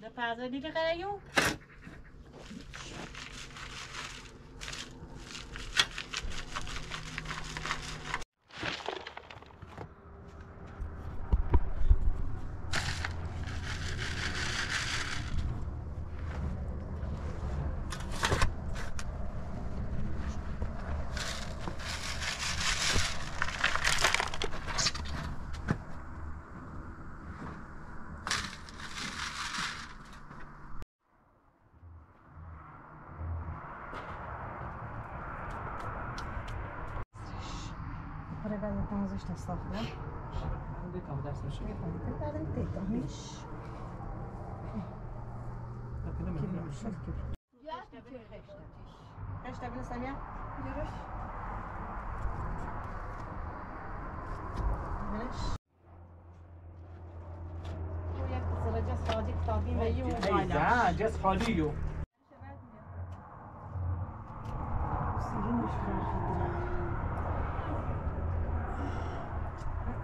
ده پرده دیگه قراره Ayağımızı işte safla. Yapalım dersin şimdi. Yapalım. Yapalım. Yapalım. Yapalım. Yapalım. ايش تعملي سامية؟ يروش معلش وياك تصير جاس خالدي طابين بيو ومعنا جاس خاليو شبابنا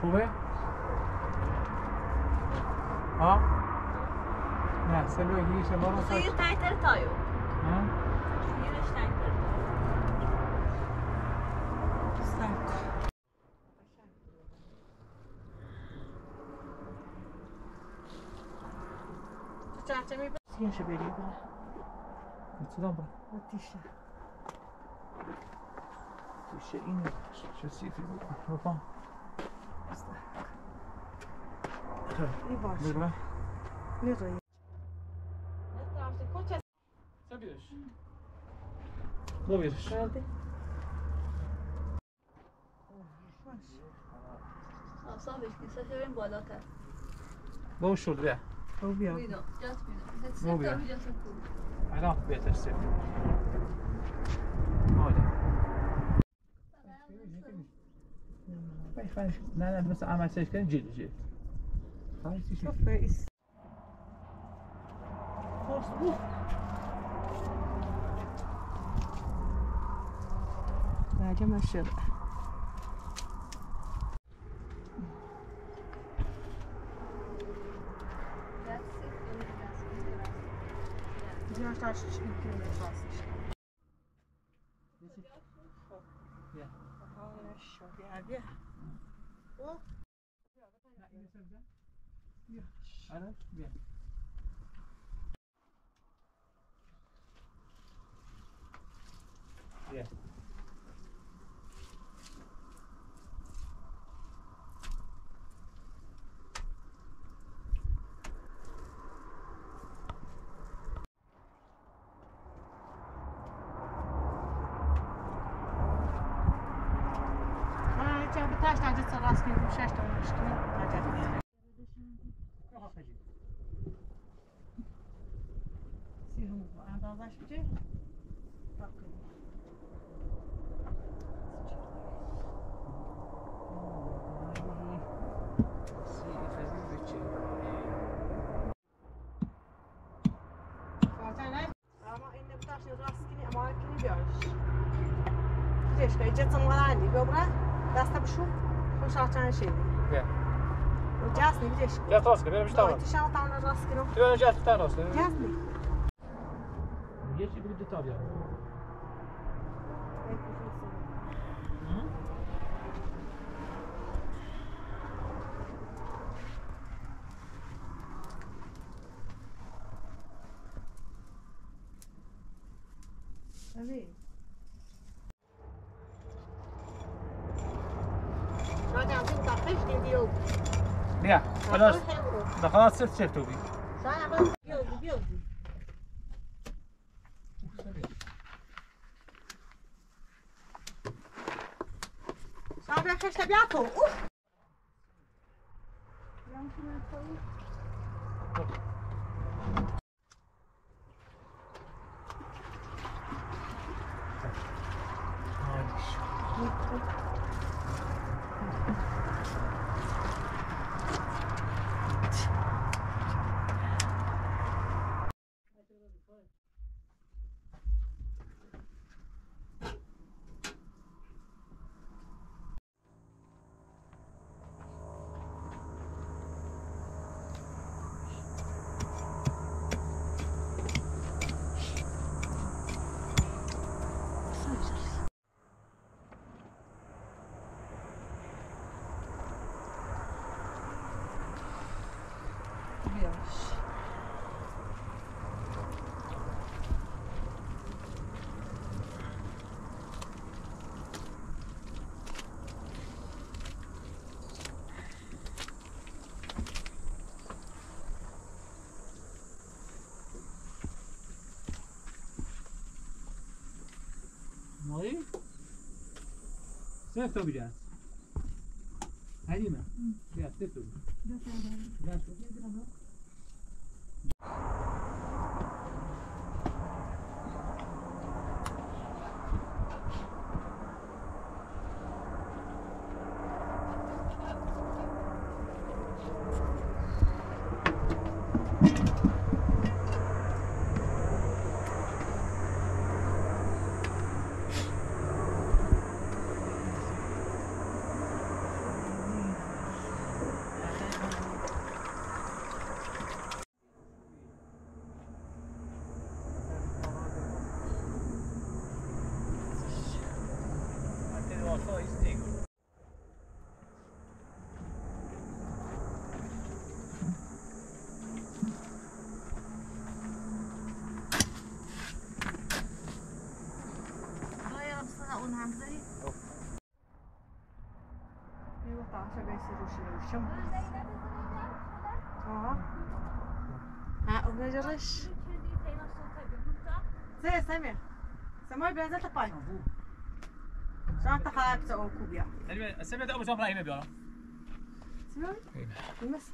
Får vi? Ja. Neyse böyle girişe bana saç. Suyu terteri tayo. Ha? Giriş terteri. Sert. Відсюди. Тише. Тише і не часів. Опа. І ваш. Добре. Лежи. Zabierzesz. Zabierzesz. Boş ol be. Oh, we, we don't. Just we don't. That's oh, yeah. just a pool. I don't better sit. Olha. Faz, faz. Nada, você. Ah, mas você escondido, gente. Faz isso. Só fez. Nadia Machado. İs. Kors bu. Vereceğim Dadaşçı bakıyor. Wiesz, idzie co moralnie, dobra? Teraz tam szup, proszę cię na siebie. Nie. Jasny, gdzieś. Ja troszkę, wiem, że tam. Ty się tam na roskę, no. Ty będziesz tam roskę. Jasny. seviyorum. Hı? Evet. راجع عم تطفش ديوب بیا خلاص ده خلاص صرف شفت بی pra receber a cor. Uh! صرف تو بیجن حلیمه بیا صرف czekaj, się ruszył. O. Ha, obejrzałeś? Це Семі. Це моя бенза та пальма. Сам та хак це окуб'я. Семі, Семі, ти обов'язково правильно бігала. Семі? Мис.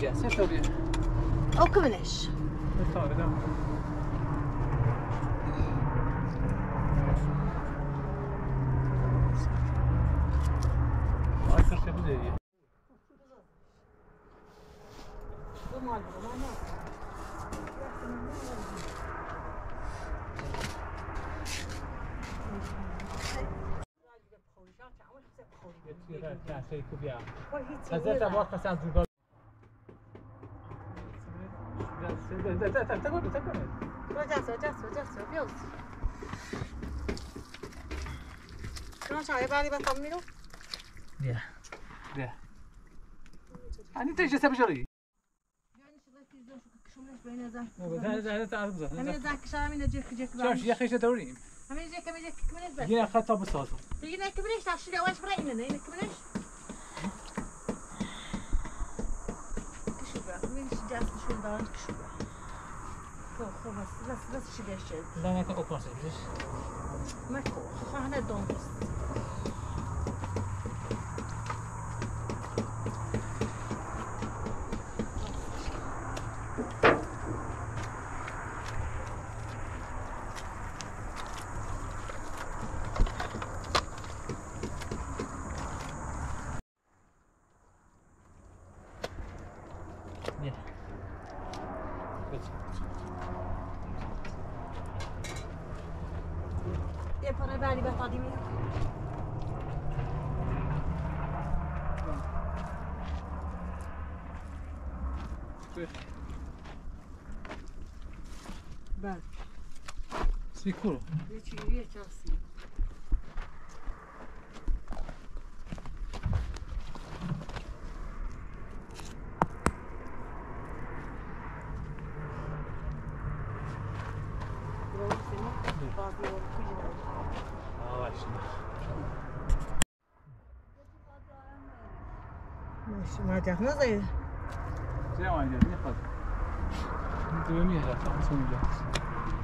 جه صرف تو بیا او كمنش بیا حضرت عباس پس از جوگا تکو تکو تکو جسو جسو جسو بیوز شما شما یه بری بسام میرو بیا بیا هنی تیجه سه بجاری همین زاك شامل من جيك جيك شوف يا أخي شو دوري همين جيك همين جيك كمنش بس يا أخي طب الصوت تجينا كمنش تعرف شو اول شبرينا هنا كمنش bırak. Ben şiddet şu da kışı bırak. Yok, nasıl nasıl nasıl şey. Lanet okumasın. Mekko. Sahne donmuş. Ya. Aa şimdi. Nasıl? Devam edelim. Ne kadar? Devam edelim. Tamam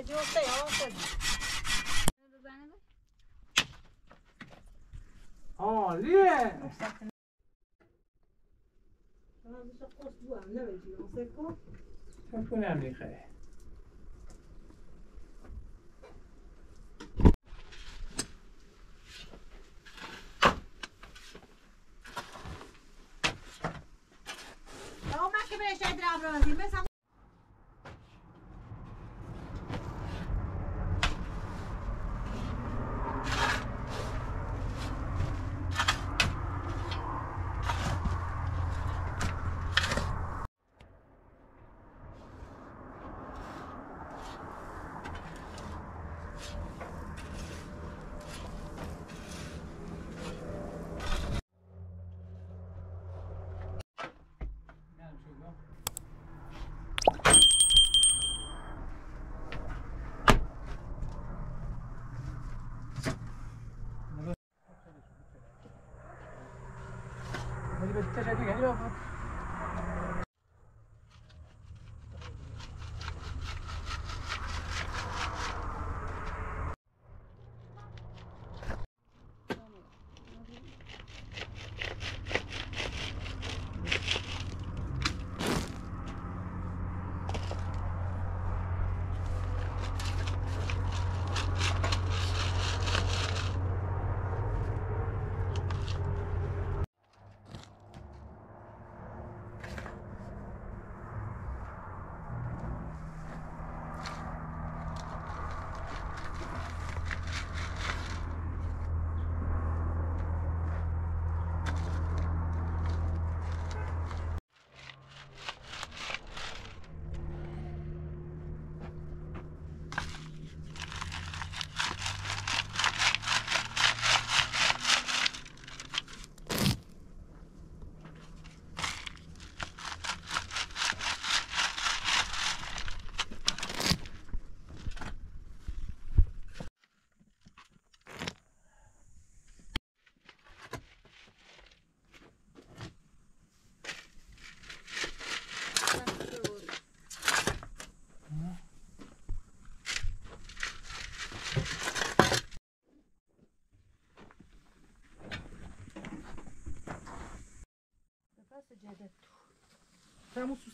Ne diyorsa yalan söyle. عالیه Bana bir şey kost bu hem ne veriyorsun? Seko. فکر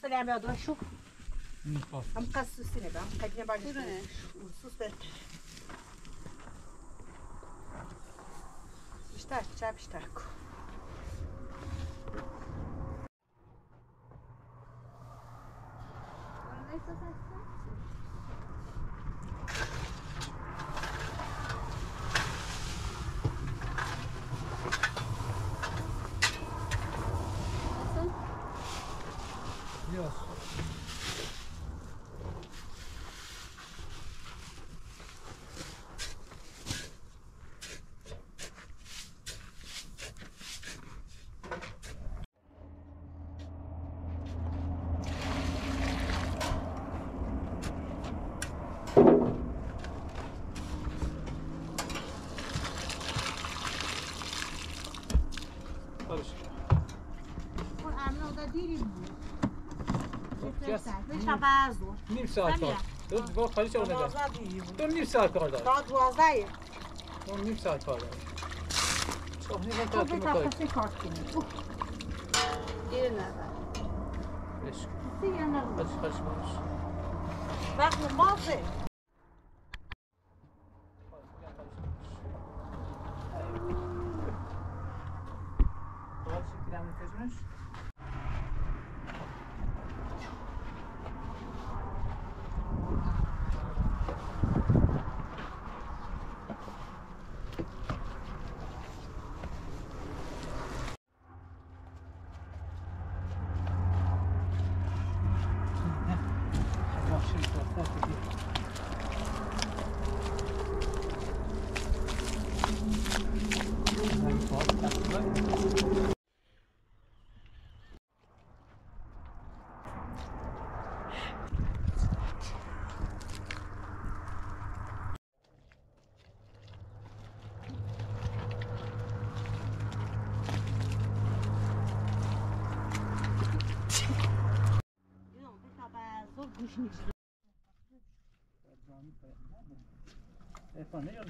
Vamos sustenere mea doar șu. Nu pot. Am ca să susține, da? Ca bine میشم بازو نیم ساعت کار تو با خالی شغل نداری تو نیم ساعت کار داری تا دوازده تو نیم ساعت کار داری تو نیم ساعت کار داری تو به کار کنی دیر نظر بشکن دیگه نظر بشکن بشکن Cami pa yan. Eh, paano yun?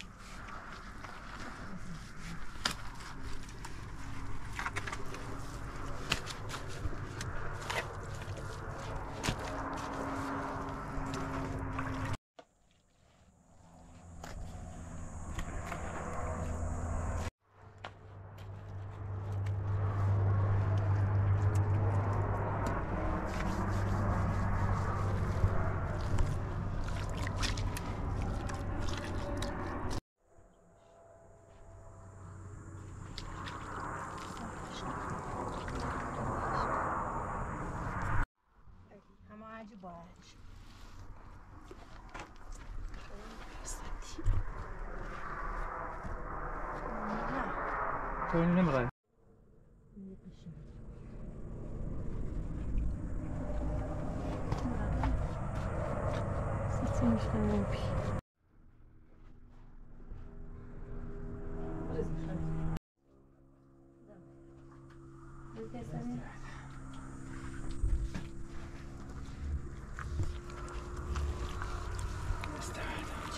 mar de baixo. Estou indo lembrar. Sim, está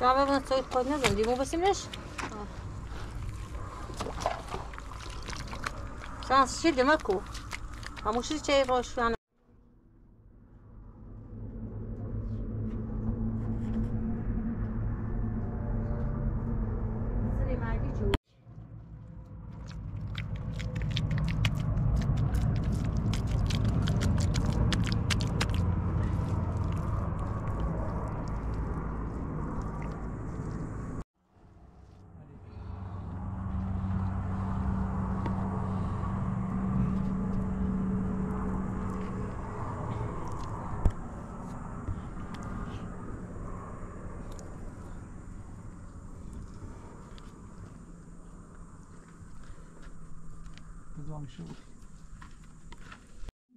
Трябва на цой ходня, за да му басимнеш. Сега ще идем ако. А му ще че е konuşur.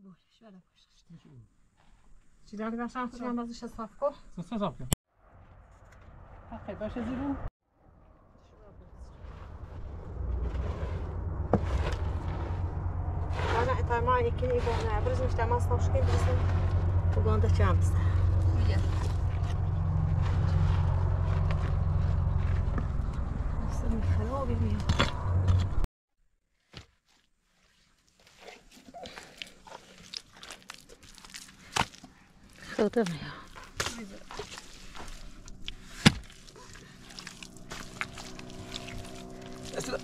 Boş ver boş işte. Czy dali Wam szansę na nas jeszcze Sławko? Co, co zrobię? A chyba się zjadł. أنا تمام يمكن يكون أبرز مش تمام صار شكل بس وقوم ده شامس. نفس الخلاوي بيه. ダメや。Let's do it.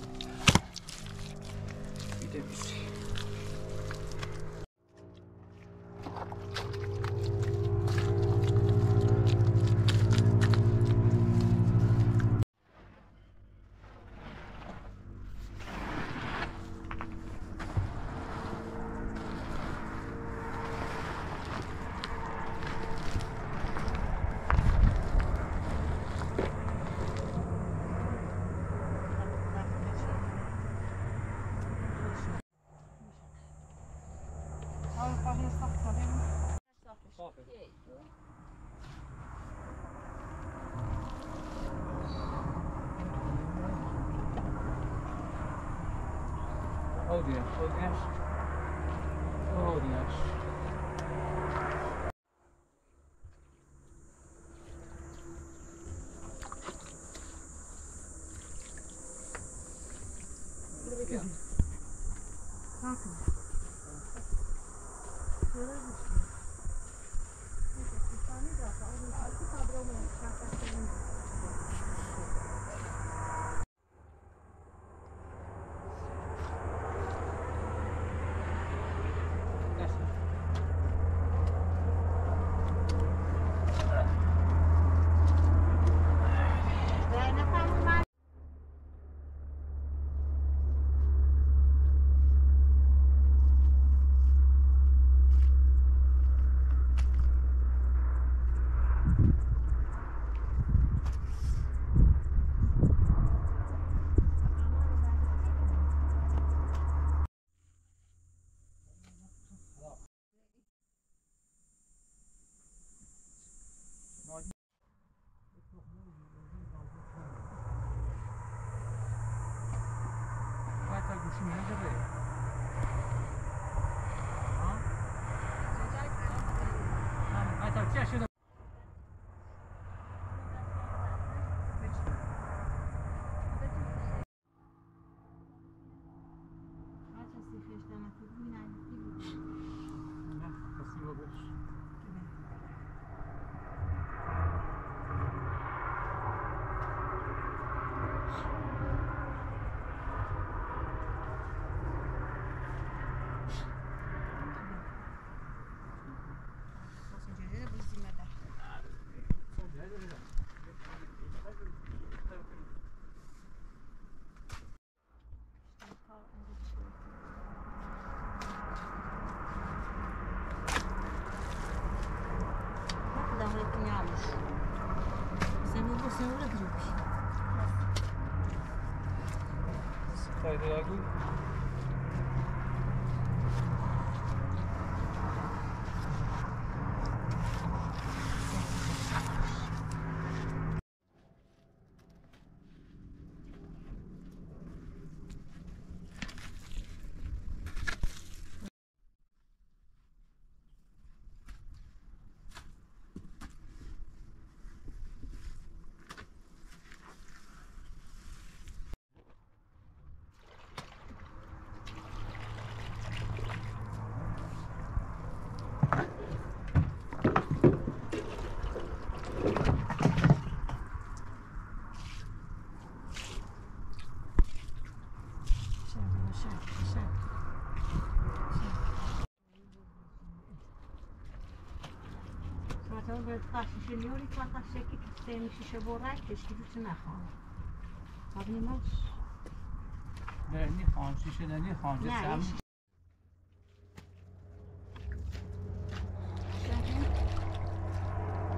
Oh dear, oh dear. Oh dear. Yeah. How come? Where is it? Friday, I think. Haydi Yakup. Juniori tata szeki tutayım şişe boray keşke bütün akşam. Tabii ne Ne, ne xan, şişede ne xan, Ne, sen iş-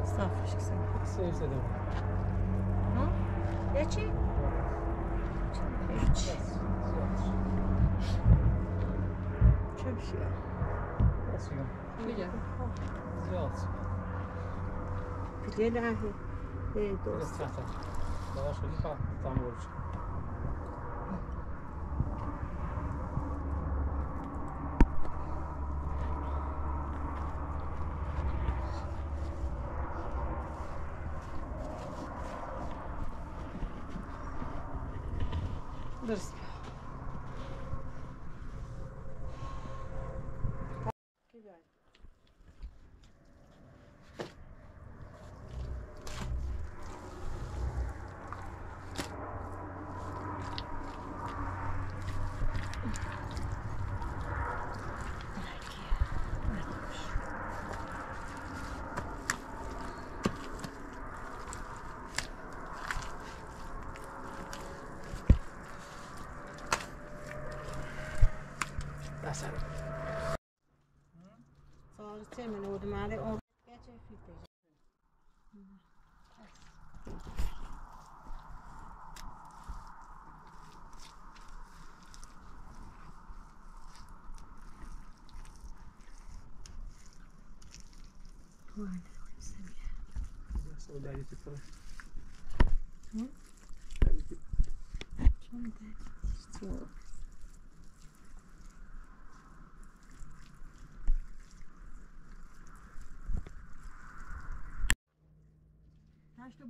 Saf şişe. sevse de. Ha? Geçi. Hiç. شمشي Basıyorum. میگم Ziyad. في Gel abi. İyi dostum. Sen sen. Bana şöyle bak. Tam olacak. Ładnie, sobie. Dali tylko. Hmm? Dali tylko. Czemu? Co? Acho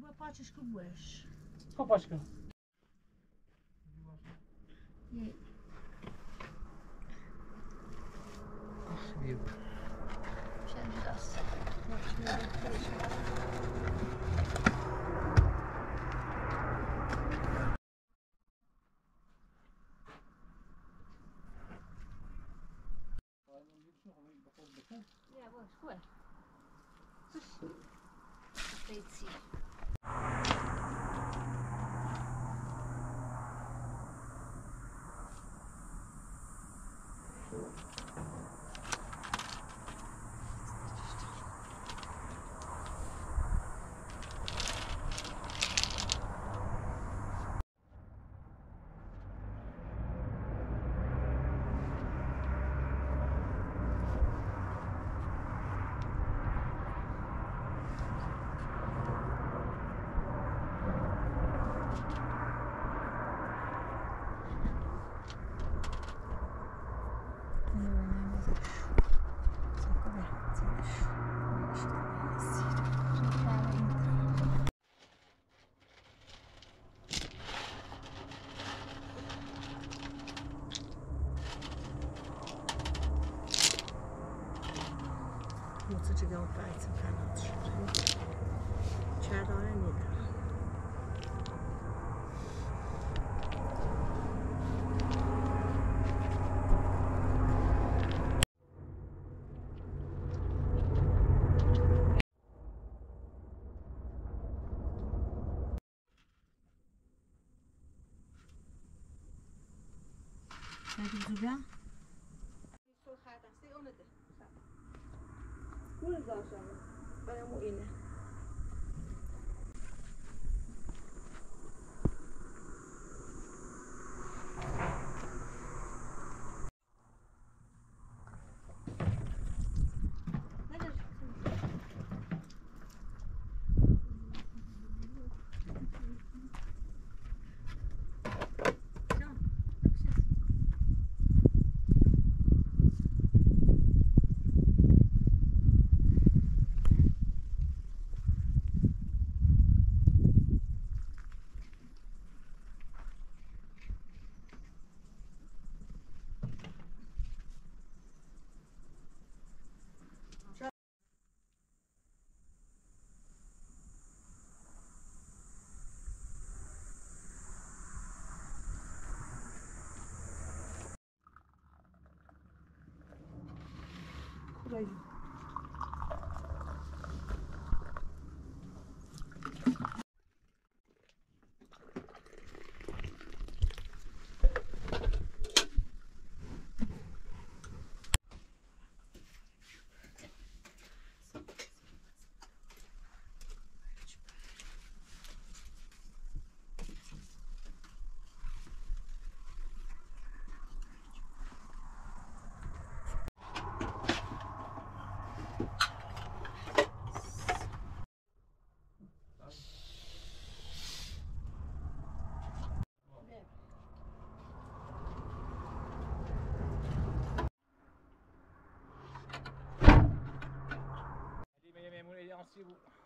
Portugal Payd'si kanat şuraya. Çağrı aynıydı. Hadi güzel. 我是咋说呢？反正我赢了。даю.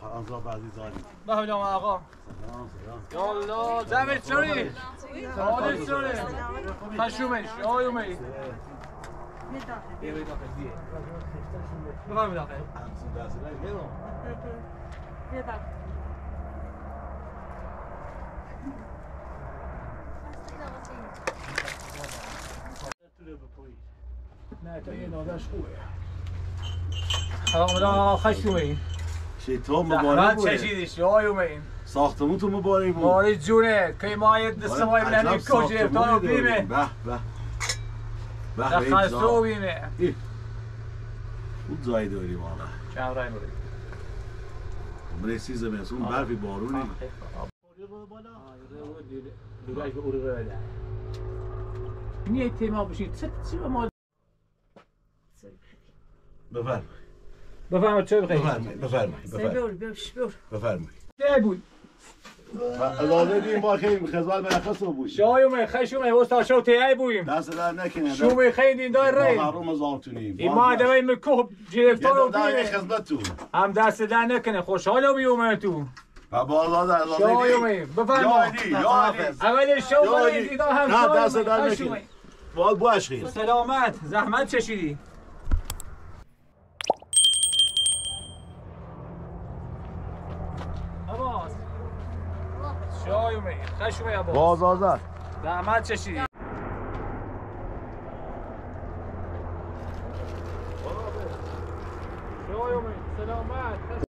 سلام آقا عزیزانی به حال آقا سلام دمت چوری حالت چوری خشومش آی نه تا این آدش خوبه آقا خشومه شیطان مبارک بود چشیدش آیو این ساختمون تو مبارک بود. مبارک جونه که ما یه آره، دسته مای بلنی کشه تا بیمه. به به. به خسته بیمه. خود جای داریم آقا چند رای مورد عمره سی اون برفی بارونی. نیه تیما بشید چه چه ما بفرمایید. بفرمایید چه بخیر بفرمایید بفرمایید بفرمایید. بفرمایید. دیم ما خیلی خزوال به خصو بود شای ما شو تی بویم. دست در نکنه. خیلی دین دار ری محروم از آنتونی ما دوای مکوب گرفتار و دای خدمت تو هم دست در نکنه تو بابا الله در الله شای ما بفرما. اول هم نه دست در نکنه. باش خیر سلامت. زحمت چشیدی. جای اومید خش اومید عباس باز آزاد. زحمت چشید جای اومید سلامت.